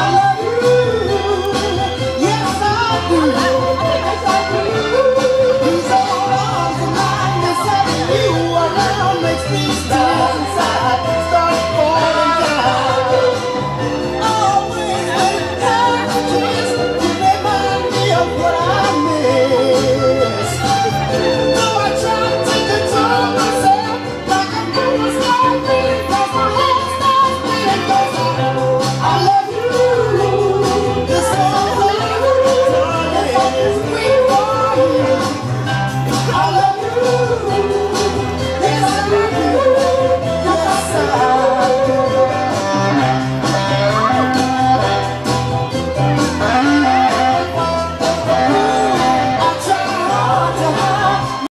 I love you. Wait.